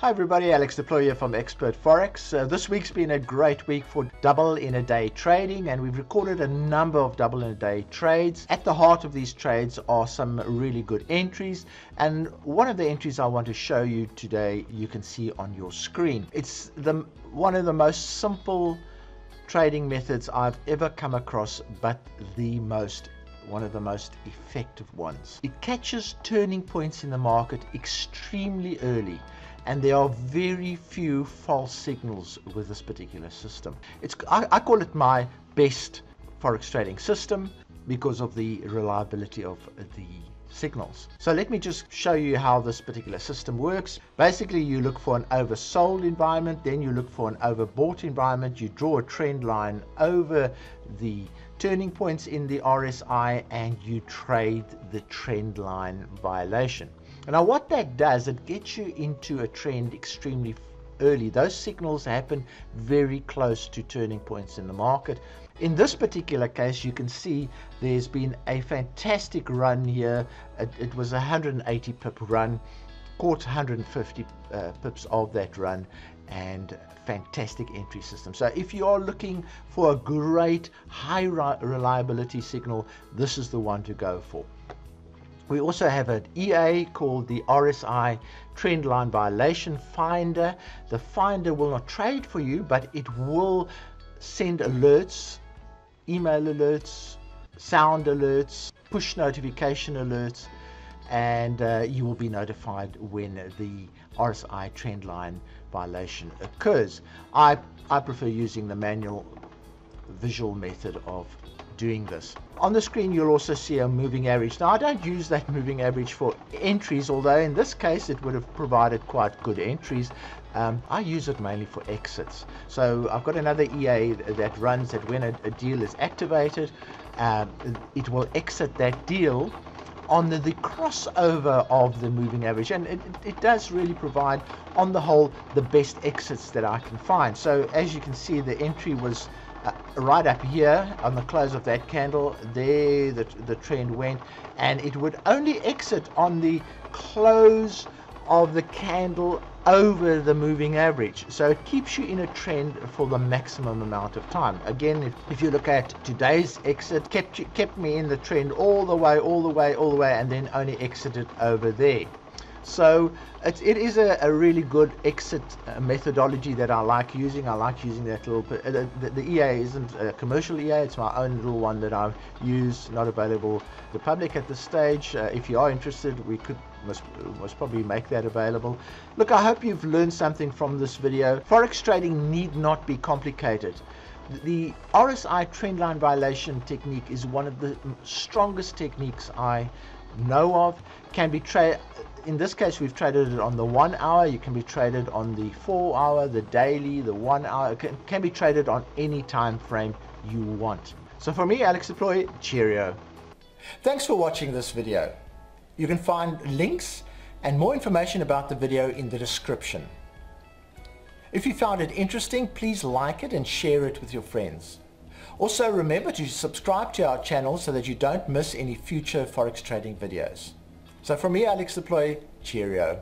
Hi everybody, Alex Deployer from Expert4x. Uh, this week's been a great week for double in a day trading and we've recorded a number of double in a day trades. At the heart of these trades are some really good entries and one of the entries I want to show you today you can see on your screen. It's the one of the most simple trading methods I've ever come across but the most one of the most effective ones. It catches turning points in the market extremely early and there are very few false signals with this particular system. It's I, I call it my best forex trading system because of the reliability of the signals. So let me just show you how this particular system works. Basically, you look for an oversold environment, then you look for an overbought environment, you draw a trend line over the turning points in the RSI and you trade the trend line violation. Now what that does, it gets you into a trend extremely early. Those signals happen very close to turning points in the market. In this particular case, you can see there's been a fantastic run here. It, it was a 180 pip run, caught 150 uh, pips of that run, and fantastic entry system. So if you are looking for a great high reliability signal, this is the one to go for. We also have an EA called the RSI Trendline Violation Finder. The finder will not trade for you, but it will send alerts, email alerts, sound alerts, push notification alerts, and uh, you will be notified when the RSI trendline violation occurs. I, I prefer using the manual visual method of doing this. On the screen you'll also see a moving average. Now I don't use that moving average for entries although in this case it would have provided quite good entries. Um, I use it mainly for exits. So I've got another EA that runs that when a, a deal is activated um, it will exit that deal on the, the, crossover of the moving average and it, it, does really provide on the whole the best exits that I can find so as you can see the entry was uh, right up here on the close of that candle there the, the trend went and it would only exit on the close of the candle over the moving average. So it keeps you in a trend for the maximum amount of time. Again if, if you look at today's exit kept kept me in the trend all the way all the way all the way and then only exited over there so it, it is a, a really good exit uh, methodology that I like using. I like using that little bit. Uh, the, the, EA isn't a commercial EA, it's my own little one that I've used, not available to the public at this stage. Uh, if you are interested, we could most, most probably make that available. Look, I hope you've learned something from this video. Forex trading need not be complicated. The RSI trendline violation technique is one of the strongest techniques I know of. Can be tra in this case, we've traded it on the one hour. You can be traded on the four hour, the daily, the one hour. It can, can be traded on any time frame you want. So for me, Alex du Plooy, cheerio. Thanks for watching this video. You can find links and more information about the video in the description. If you found it interesting, please like it and share it with your friends. Also remember to subscribe to our channel so that you don't miss any future Forex trading videos. So from me, Alex du Plooy, cheerio.